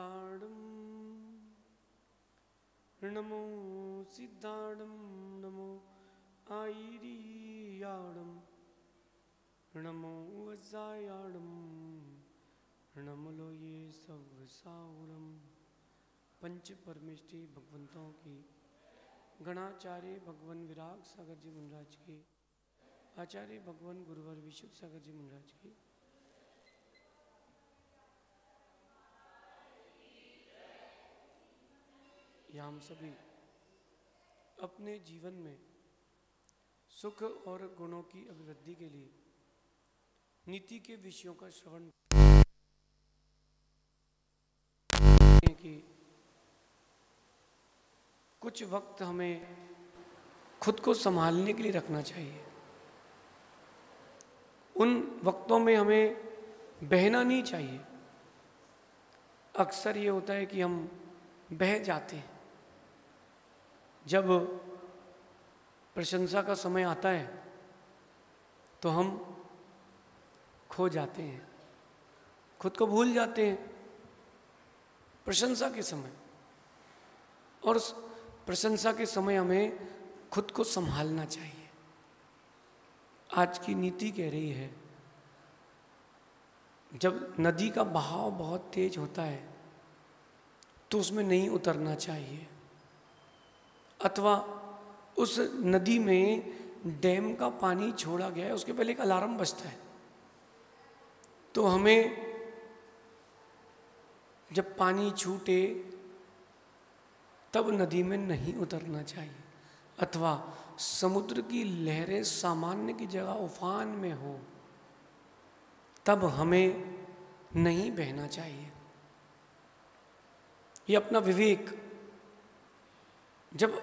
ताड़म नमो सिद्धाड़म नमो आईरियाड़म नमो वजायाड़म नमलो ये सब साउरम पंच परमेष्टि भगवंतों की, गणाचार्य भगवान विराग सागर जी मुनराज की, आचार्य भगवान गुरुवर विशुद्ध सागर जी मुनराज की या हम सभी अपने जीवन में सुख और गुणों की अभिवृद्धि के लिए नीति के विषयों का श्रवण कि कुछ वक्त हमें खुद को संभालने के लिए रखना चाहिए। उन वक्तों में हमें बहना नहीं चाहिए। अक्सर ये होता है कि हम बह जाते हैं। जब प्रशंसा का समय आता है तो हम खो जाते हैं, खुद को भूल जाते हैं प्रशंसा के समय। और प्रशंसा के समय हमें खुद को संभालना चाहिए। आज की नीति कह रही है, जब नदी का बहाव बहुत तेज होता है तो उसमें नहीं उतरना चाहिए। अथवा उस नदी में डैम का पानी छोड़ा गया है, उसके पहले एक अलार्म बजता है। तो हमें जब पानी छूटे, तब नदी में नहीं उतरना चाहिए। अथवा समुद्र की लहरें सामान्य की जगह उफान में हो, तब हमें नहीं बहना चाहिए। ये अपना विवेक जब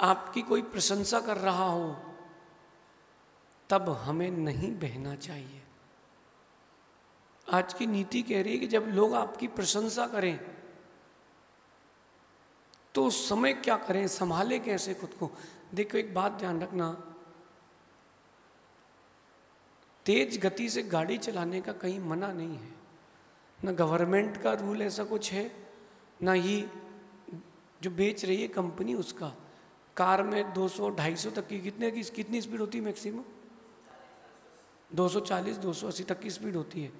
आपकी कोई प्रशंसा कर रहा हो, तब हमें नहीं बहना चाहिए। आज की नीति कह रही है कि जब लोग आपकी प्रशंसा करें तो उस समय क्या करें, संभाले कैसे खुद को? देखो, एक बात ध्यान रखना। तेज गति से गाड़ी चलाने का कहीं मना नहीं है। ना गवर्नमेंट का रूल ऐसा कुछ है, ना ही जो बेच रही है कंपनी उसका। कार में 200 250 तक की, कितने की, कितनी स्पीड होती है मैक्सिमम? 240 280 तक की स्पीड होती है।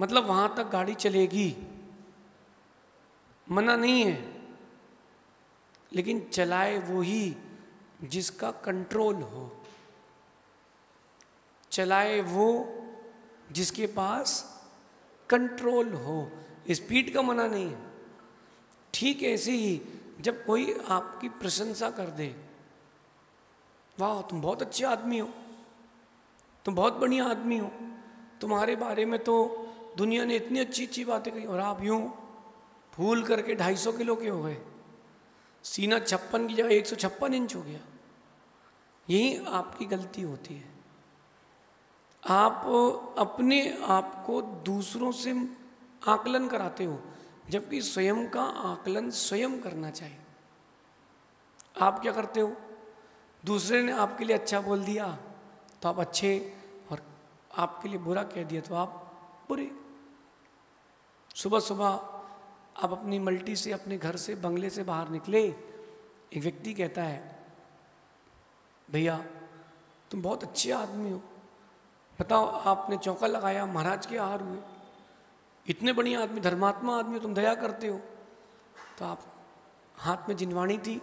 मतलब वहाँ तक गाड़ी चलेगी। मना नहीं है। लेकिन चलाए वो ही जिसका कंट्रोल हो। चलाए वो जिसके पास कंट्रोल हो। स्पीड का मना नहीं है। ठीक ऐसे ही जब कोई आपकी प्रशंसा कर दे, वाह, तुम बहुत अच्छे आदमी हो, तुम बहुत बढ़िया आदमी हो, तुम्हारे बारे में तो दुनिया ने इतनी अच्छी अच्छी बातें कही, और आप यूँ फूल करके ढाई सौ किलो के हो गए। सीना छप्पन की जगह एक सौ छप्पन इंच हो गया। यही आपकी गलती होती है। आप अपने आप को दूसरों से आकलन कराते हो जबकि स्वयं का आकलन स्वयं करना चाहिए। आप क्या करते हो? दूसरे ने आपके लिए अच्छा बोल दिया तो आप अच्छे और आपके लिए बुरा कह दिया तो आप बुरे। सुबह सुबह आप अपनी मल्टी से, अपने घर से, बंगले से बाहर निकले, एक व्यक्ति कहता है, भैया, तुम बहुत अच्छे आदमी हो। बताओ, आपने चौका लगाया, महाराज के आहार हुए। इतने बढ़िया आदमी, धर्मात्मा आदमी हो, तुम दया करते हो। तो आप, हाथ में जिनवाणी थी,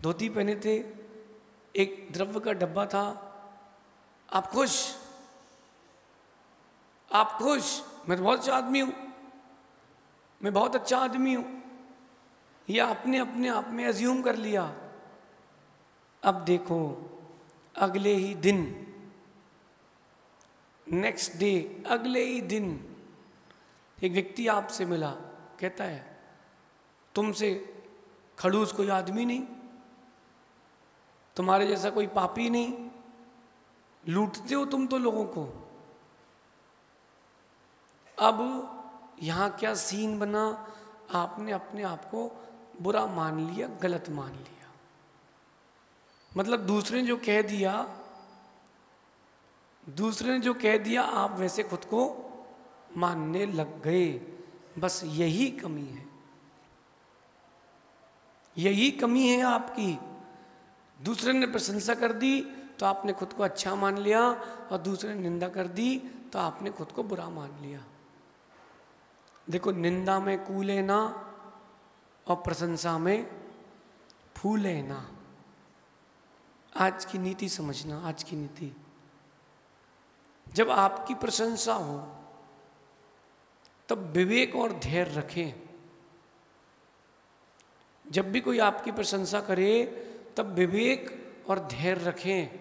धोती पहने थे, एक द्रव्य का डब्बा था, आप खुश? आप खुश? मैं तो बहुत अच्छा आदमी हूँ। मैं बहुत अच्छा आदमी हूँ। या अपने अपने आप में एज्यूम कर लिया। अब देखो, अगले ही दिन नेक्स्ट डे अगले ही दिन एक व्यक्ति आपसे मिला, कहता है, तुमसे खड़ूस कोई आदमी नहीं, तुम्हारे जैसा कोई पापी नहीं, लूटते हो तुम तो लोगों को। अब यहाँ क्या सीन बना, आपने अपने आप को बुरा मान लिया, गलत मान लिया? मतलब दूसरे ने जो कह दिया, दूसरे ने जो कह दिया, आप वैसे खुद को मानने लग गए। बस यही कमी है। यही कमी है आपकी। दूसरे ने प्रशंसा कर दी तो आपने खुद को अच्छा मान लिया, और दूसरे ने निंदा कर दी तो आपने खुद को बुरा मान लिया। देखो, निंदा में कू लेना और प्रशंसा में फू लेना आज की नीति समझना, आज की नीति। जब आपकी प्रशंसा हो तब विवेक और धैर्य रखें। जब भी कोई आपकी प्रशंसा करे, तब विवेक और धैर्य रखें।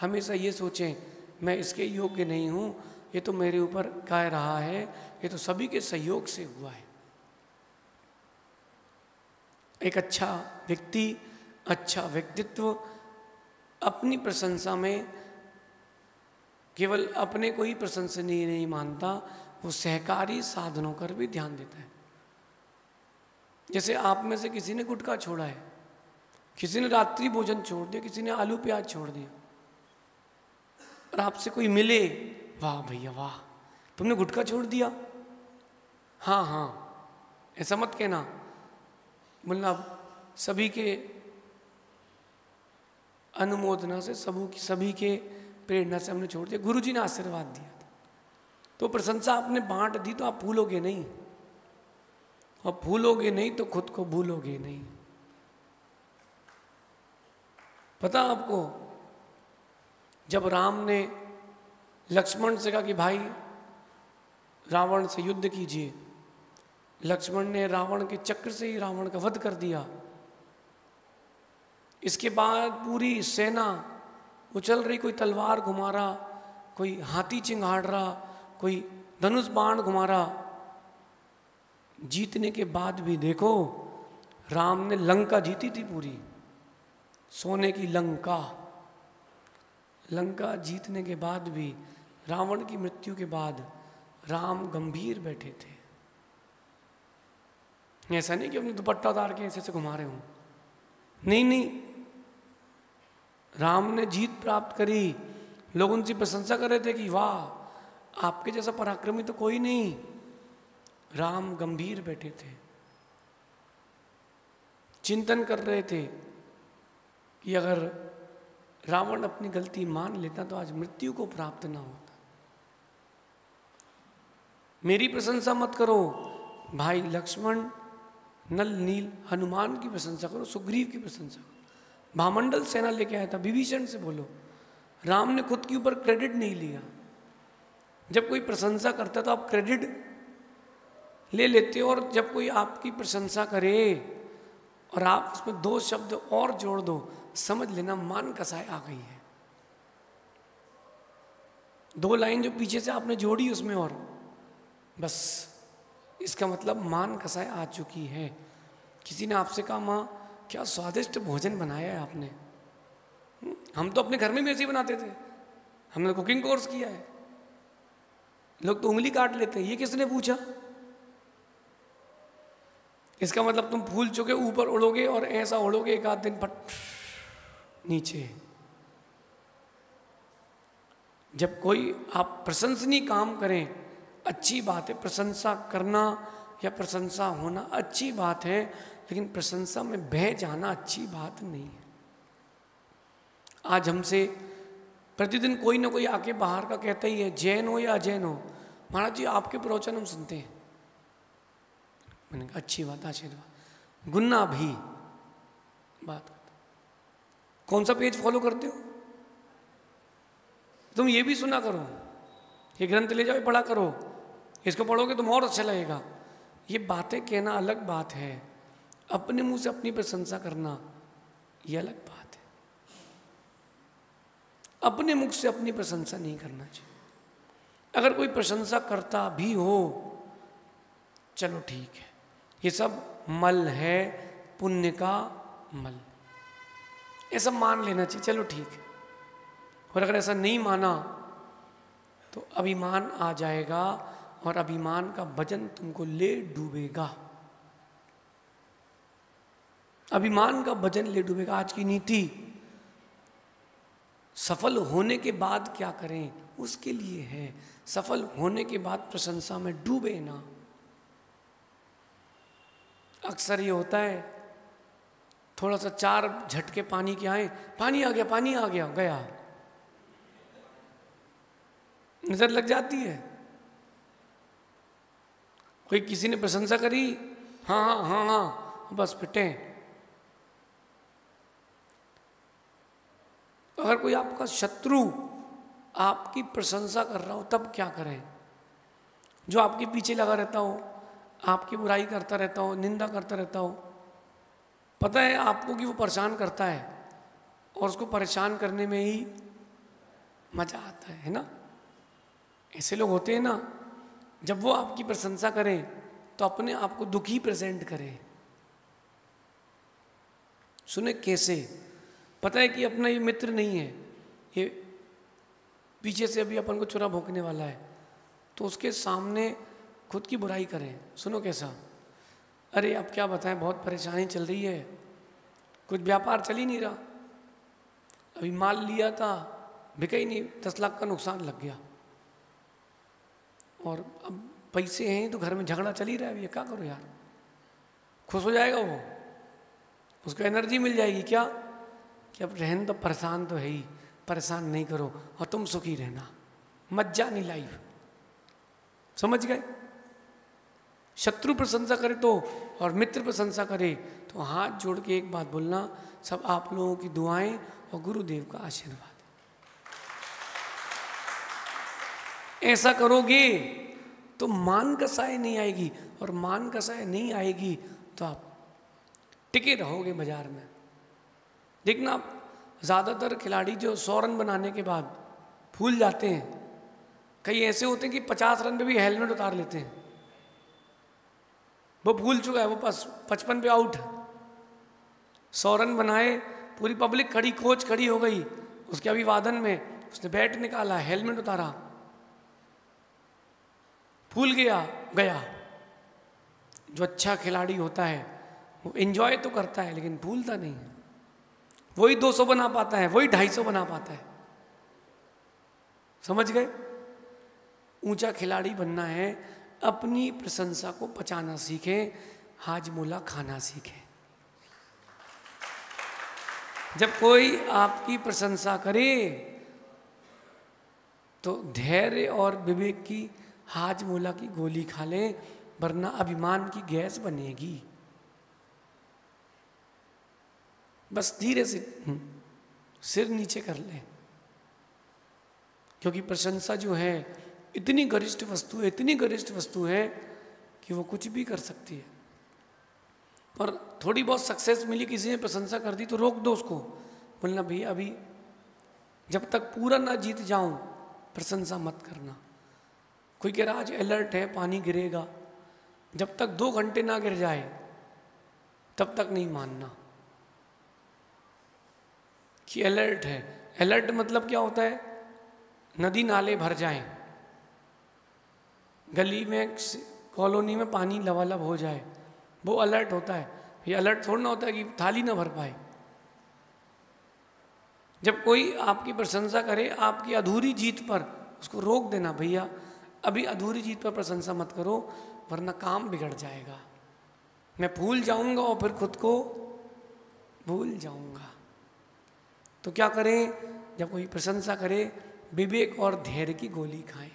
हमेशा ये सोचें, मैं इसके योग्य नहीं हूँ, ये तो मेरे ऊपर कह रहा है, ये तो सभी के सहयोग से हुआ है। एक अच्छा व्यक्ति अच्छा व्यक्तित्व अपनी प्रशंसा में केवल अपने को ही प्रशंसनीय नहीं मानता वो सहकारी साधनों पर भी ध्यान देता है। जैसे आप में से किसी ने गुटखा छोड़ा है, किसी ने रात्रि भोजन छोड़ दिया, किसी ने आलू प्याज छोड़ दिया, और आपसे कोई मिले, वाह भैया, वाह, तुमने गुटखा छोड़ दिया? हाँ हाँ ऐसा मत कहना। बोलना सभी के अनुमोदना से सबू की सभी के प्रेरणा से हमने छोड़ दिया। गुरु जी ने आशीर्वाद दिया। तो प्रशंसा आपने बांट दी तो आप भूलोगे नहीं। और भूलोगे नहीं तो खुद को भूलोगे नहीं। पता आपको, जब राम ने लक्ष्मण से कहा कि भाई, रावण से युद्ध कीजिए। लक्ष्मण ने रावण के चक्र से ही रावण का वध कर दिया। इसके बाद पूरी सेना उछल रही, कोई तलवार घुमा रहा, कोई हाथी चिंगाड़ रहा कोई धनुष बाण घुमा रहा जीतने के बाद भी देखो, राम ने लंका जीती थी पूरी, सोने की लंका। लंका जीतने के बाद भी, रावण की मृत्यु के बाद राम गंभीर बैठे थे। ऐसा नहीं कि अपने दुपट्टा उतार के ऐसे से घुमा रहे हूँ। नहीं नहीं। राम ने जीत प्राप्त करी। लोग उनसे प्रशंसा कर रहे थे कि वाह आपके जैसा पराक्रमी तो कोई नहीं। राम गंभीर बैठे थे। चिंतन कर रहे थे कि अगर रावण अपनी गलती मान लेता तो आज मृत्यु को प्राप्त ना होता। मेरी प्रशंसा मत करो, भाई लक्ष्मण, नल, नील, हनुमान की प्रशंसा करो, सुग्रीव की प्रशंसा करो। भामंडल सेना लेके आया था, विभीषण से बोलो, राम ने खुद के ऊपर क्रेडिट नहीं लिया। जब कोई प्रशंसा करता है तो आप क्रेडिट ले लेते हो और जब कोई आपकी प्रशंसा करे और आप उसमें दो शब्द और जोड़ दो, समझ लेना मान कसाई आ गई है। दो लाइन जो पीछे से आपने जोड़ी उसमें और, बस इसका मतलब मान कसाई आ चुकी है। किसी ने आपसे कहा, माँ, क्या स्वादिष्ट भोजन बनाया है आपने? हम तो अपने घर में भी ऐसे ही बनाते थे। हमने कुकिंग कोर्स किया है। लोग तो उंगली काट लेते हैं, ये किसने पूछा? इसका मतलब तुम फूल चुके, ऊपर उड़ोगे और ऐसा उड़ोगे एक आध दिन, फट, नीचे। जब कोई आप प्रशंसनीय काम करें, अच्छी बात है, प्रशंसा करना या प्रशंसा होना अच्छी बात है, लेकिन प्रशंसा में बह जाना अच्छी बात नहीं है। आज हमसे, प्रतिदिन कोई ना कोई आके बाहर का कहता ही है, जैन हो या अजैन हो महाराज जी, आपके प्रवचन हम सुनते हैं। मैंने कहा, अच्छी बात, आशीर्वाद। गुन्ना भी। बात। कौन सा पेज फॉलो करते हो? तुम ये भी सुना करो। ये ग्रंथ ले जाओ पढ़ा करो। इसको पढ़ोगे तुम और अच्छा लगेगा। ये बातें कहना अलग बात है। अपने मुँह से अपनी प्रशंसा करना, ये अलग बात है। अपने मुख से अपनी प्रशंसा नहीं करना चाहिए। अगर कोई प्रशंसा करता भी हो, चलो ठीक है। ये सब मल है, पुण्य का मल। ये सब मान लेना चाहिए, चलो ठीक है। और अगर ऐसा नहीं माना तो अभिमान आ जाएगा और अभिमान का भजन तुमको ले डूबेगा। अभिमान का भजन ले डूबेगा। आज की नीति, सफल होने के बाद क्या करें? उसके लिए है। सफल होने के बाद प्रशंसा में डूबे ना। अक्सर ये होता है, थोड़ा सा चार झटके पानी के आए, पानी आ गया, पानी आ गया गया। नज़र लग जाती है। कोई किसी ने प्रशंसा करी? हाँ हाँ हाँ हाँ बस पिटे। अगर कोई आपका शत्रु आपकी प्रशंसा कर रहा हो, तब क्या करें? जो आपके पीछे लगा रहता हो, आपकी बुराई करता रहता हो, निंदा करता रहता हो, पता है आपको कि वो परेशान करता है और उसको परेशान करने में ही मज़ा आता है है ना? ऐसे लोग होते हैं ना, जब वो आपकी प्रशंसा करें तो अपने आप को दुखी प्रेजेंट करें। सुने कैसे? पता है कि अपना ये मित्र नहीं है, ये पीछे से अभी अपन को चुरा भोंकने वाला है। तो उसके सामने खुद की बुराई करें। सुनो कैसा? अरे, अब क्या बताएँ? बहुत परेशानी चल रही है। कुछ व्यापार चल ही नहीं रहा। अभी माल लिया था, बिका ही नहीं। दस लाख का नुकसान लग गया। और अब पैसे हैं तो घर में झगड़ा चल ही रहा है। अभी क्या करो यार? खुश हो जाएगा वो। उसको एनर्जी मिल जाएगी। क्या? कि अब रहन तो परेशान तो है ही। परेशान नहीं करो और तुम सुखी रहना। मज्जा नहीं लाइफ। समझ गए? शत्रु प्रशंसा करे तो और मित्र प्रशंसा करे तो हाथ जोड़ के एक बात बोलना, सब आप लोगों की दुआएँ और गुरुदेव का आशीर्वाद। ऐसा करोगे तो मान कसाय नहीं आएगी और मान कसाय नहीं आएगी तो आप टिके रहोगे बाज़ार में। देखना ज़्यादातर खिलाड़ी जो सौ रन बनाने के बाद फूल जाते हैं। कई ऐसे होते हैं कि पचास रन पे भी हेलमेट उतार लेते हैं। वो भूल चुका है, वो बस पचपन पे आउट है। सौ रन बनाए, पूरी पब्लिक खड़ी कोच खड़ी हो गई। उसके अभिवादन में उसने बैट निकाला, हेलमेट उतारा। भूल गया गया। जो अच्छा खिलाड़ी होता है, वो एंजॉय तो करता है, लेकिन भूलता नहीं वही 200 बना पाता है, वही 250 बना पाता है। समझ गए? ऊँचा खिलाड़ी बनना है, अपनी प्रशंसा को पचाना सीखे, हाजमोला खाना सीखे। जब कोई आपकी प्रशंसा करे तो धैर्य और विवेक की हाजमोला की गोली खा लें, वरना अभिमान की गैस बनेगी। बस धीरे से हम्म, सिर नीचे कर लें। क्योंकि प्रशंसा जो है इतनी गरिष्ठ वस्तु है इतनी गरिष्ठ वस्तु है कि वो कुछ भी कर सकती है। और थोड़ी बहुत सक्सेस मिली किसी ने प्रशंसा कर दी तो रोक दो उसको। बोलना भैया अभी जब तक पूरा ना जीत जाऊँ प्रशंसा मत करना। कोई कह रहा आज अलर्ट है पानी गिरेगा जब तक दो घंटे ना गिर जाए तब तक नहीं मानना। कि अलर्ट है। अलर्ट मतलब क्या होता है? नदी नाले भर जाएँ। गली में, कॉलोनी में पानी लवालब हो जाए। वो अलर्ट होता है। ये अलर्ट थोड़ा ना होता है कि थाली ना भर पाए। जब कोई आपकी प्रशंसा करे, आपकी अधूरी जीत पर उसको रोक देना, भैया, अभी अधूरी जीत पर प्रशंसा मत करो, वरना काम बिगड़ जाएगा। मैं भूल जाऊँगा और फिर खुद को भूल जाऊँगा। तो क्या करें? जब कोई प्रशंसा करे, विवेक और धैर्य की गोली खाएँ।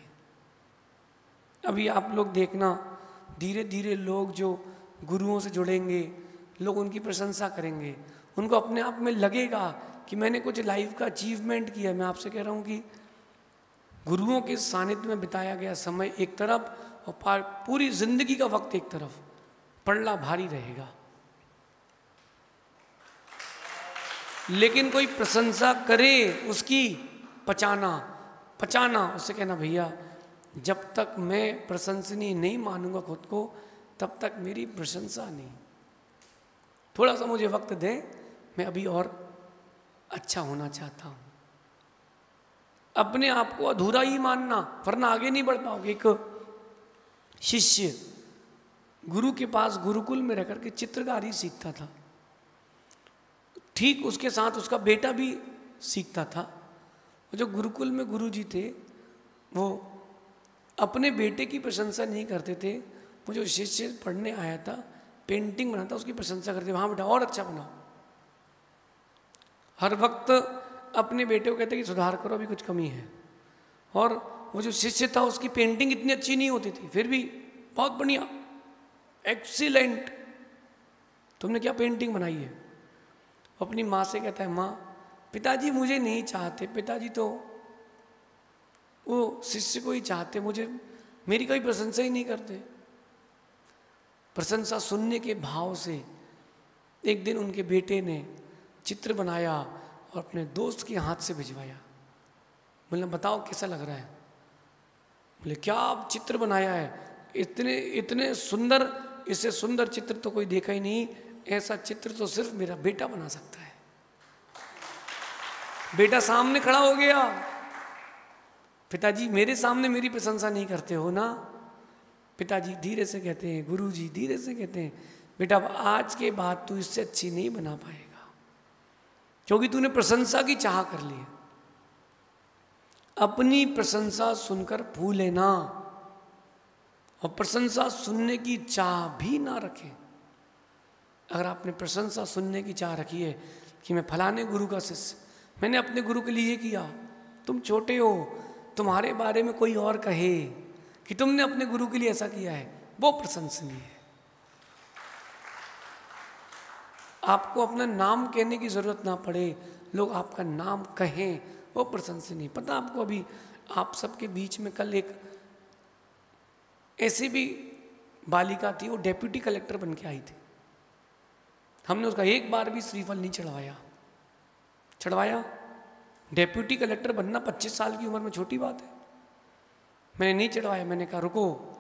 अभी आप लोग देखना धीरे धीरे लोग जो गुरुओं से जुड़ेंगे, लोग उनकी प्रशंसा करेंगे। उनको अपने आप में लगेगा कि मैंने कुछ लाइफ का अचीवमेंट किया। मैं आपसे कह रहा हूँ कि गुरुओं के सानिध्य में बिताया गया समय एक तरफ़ और पूरी ज़िंदगी का वक्त एक तरफ़। पड़ना भारी रहेगा। लेकिन कोई प्रशंसा करे उसकी, पचाना पचाना, उससे कहना, भैया, जब तक मैं प्रशंसनीय नहीं मानूँगा खुद को, तब तक मेरी प्रशंसा नहीं। थोड़ा सा मुझे वक्त दें, मैं अभी और अच्छा होना चाहता हूँ। अपने आप को अधूरा ही मानना, वरना आगे नहीं बढ़ पाओगे। एक शिष्य गुरु के पास गुरुकुल में रहकर के चित्रकारी सीखता था। ठीक उसके साथ उसका बेटा भी सीखता था। जो गुरुकुल में गुरु जी थे, वो अपने बेटे की प्रशंसा नहीं करते थे। वो जो शिष्य पढ़ने आया था पेंटिंग बनाता उसकी प्रशंसा करते हाँ बेटा और अच्छा बनाओ। हर वक्त अपने बेटे को कहते कि सुधार करो, अभी कुछ कमी है। और वो जो शिष्य था, उसकी पेंटिंग इतनी अच्छी नहीं होती थी, फिर भी बहुत बढ़िया। एक्सीलेंट तुमने क्या पेंटिंग बनाई है? अपनी माँ से कहता है, माँ, पिताजी मुझे नहीं चाहते। पिताजी तो वो शिष्य को ही चाहते, मुझे, मेरी कोई प्रशंसा ही नहीं करते। प्रशंसा सुनने के भाव से एक दिन उनके बेटे ने चित्र बनाया और अपने दोस्त के हाथ से भिजवाया। बोले, बताओ, कैसा लग रहा है? बोले, क्या आप चित्र बनाया है? इतने इतने सुंदर इससे सुंदर चित्र तो कोई देखा ही नहीं। ऐसा चित्र तो सिर्फ़ मेरा बेटा बना सकता है। बेटा सामने खड़ा हो गया। पिताजी, मेरे सामने मेरी प्रशंसा नहीं करते हो ना? पिताजी धीरे से कहते हैं गुरु जी धीरे से कहते हैं, बेटा आज के बाद तू इससे अच्छी नहीं बना पाएगा। क्योंकि तूने प्रशंसा की चाह कर ली अपनी प्रशंसा सुनकर भूले ना। और प्रशंसा सुनने की चाह भी ना रखें। अगर आपने प्रशंसा सुनने की चाह रखी है कि मैं फलाने गुरु का शिष्य, मैंने अपने गुरु के लिए किया, तुम छोटे हो, तुम्हारे बारे में कोई और कहे कि तुमने अपने गुरु के लिए ऐसा किया है, वो प्रशंसनीय है। आपको अपना नाम कहने की ज़रूरत ना पड़े, लोग आपका नाम कहें, वो प्रशंसनीय। पता आपको अभी आप सबके बीच में कल एक ऐसी भी बालिका थी, वो डेप्यूटी कलेक्टर बन के आई थी। हमने उसका एक बार भी श्रीफल नहीं चढ़वाया। चढ़वाया? डेप्यूटी कलेक्टर बनना पच्चीस साल की उम्र में छोटी बात है। मैंने नहीं चढ़वाया, मैंने कहा, रुको।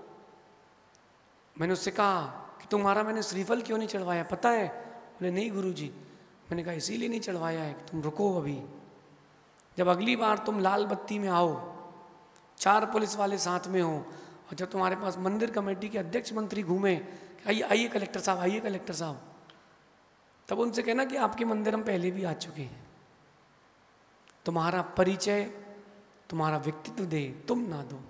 मैंने उससे कहा कि, तुम्हारा मैंने श्रीफल क्यों नहीं चढ़वाया? पता है? बोले, नहीं गुरु जी मैंने कहा, इसीलिए नहीं चढ़वाया है कि तुम रुको अभी। जब अगली बार तुम लाल बत्ती में आओ, चार पुलिस वाले साथ में हो, और जब तुम्हारे पास मंदिर कमेटी के अध्यक्ष मंत्री घूमे आइए आइए, कलेक्टर साहब, आइए, कलेक्टर साहब। तब उनसे कहना कि आपके मंदिर हम पहले भी आ चुके हैं। तुम्हारा परिचय, तुम्हारा व्यक्तित्व दे, तुम ना दो।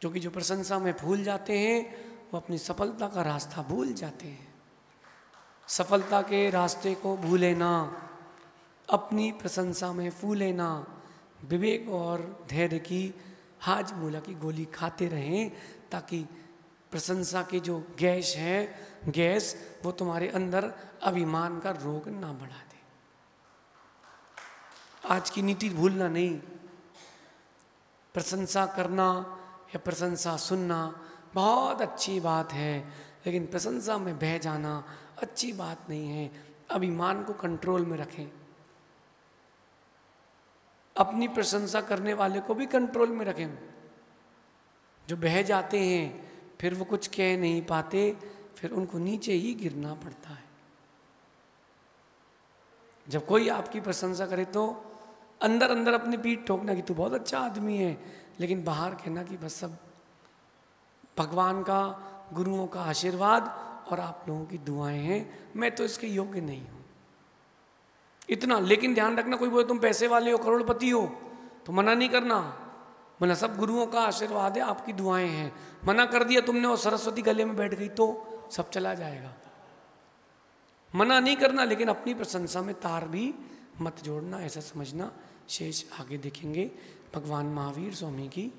क्योंकि जो प्रशंसा में भूल जाते हैं, वो अपनी सफलता का रास्ता भूल जाते हैं। सफलता के रास्ते को भूले ना, अपनी प्रशंसा में फूले ना। विवेक और धैर्य की हाज मूला की गोली खाते रहें, ताकि प्रशंसा के जो गैस है गैस वो तुम्हारे अंदर अभिमान का रोग ना बढ़ा दे। आज की नीति भूलना नहीं। प्रशंसा करना या प्रशंसा सुनना बहुत अच्छी बात है, लेकिन प्रशंसा में बह जाना अच्छी बात नहीं है। अभिमान को कंट्रोल में रखें। अपनी प्रशंसा करने वाले को भी कंट्रोल में रखें। जो बह जाते हैं, फिर वो कुछ कह नहीं पाते फिर उनको नीचे ही गिरना पड़ता है। जब कोई आपकी प्रशंसा करे तो अंदर अंदर अपनी पीठ ठोकना कि तू बहुत अच्छा आदमी है, लेकिन बाहर कहना कि बस सब भगवान का, गुरुओं का आशीर्वाद और आप लोगों की दुआएँ हैं, मैं तो इसके योग्य नहीं हूँ। इतना, लेकिन ध्यान रखना, कोई बोले तुम पैसे वाले हो, करोड़पति हो तो मना नहीं करना। मना सब गुरुओं का आशीर्वाद है, आपकी दुआएँ हैं। मना कर दिया तुमने और सरस्वती गले में बैठ गई तो सब चला जाएगा। मना नहीं करना, लेकिन अपनी प्रशंसा में तार भी मत जोड़ना, ऐसा समझना शेष आगे देखेंगे। भगवान महावीर स्वामी की